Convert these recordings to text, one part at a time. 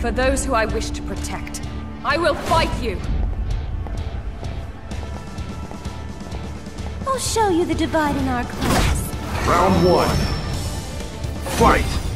for those who I wish to protect. I will fight you! I'll show you the divide in our class. Round one. Fight!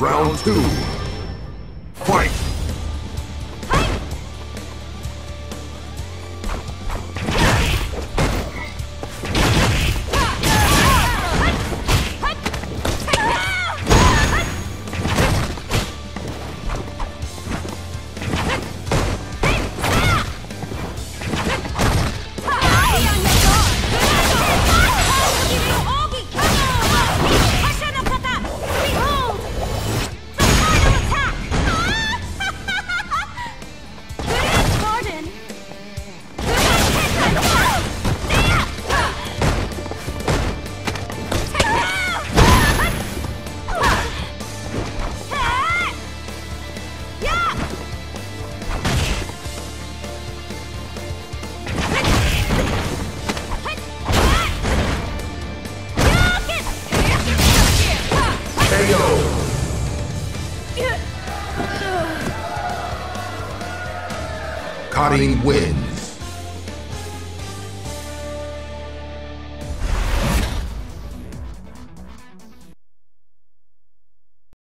Round two. Karin wins.